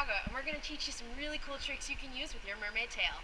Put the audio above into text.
And we're going to teach you some really cool tricks you can use with your mermaid tail.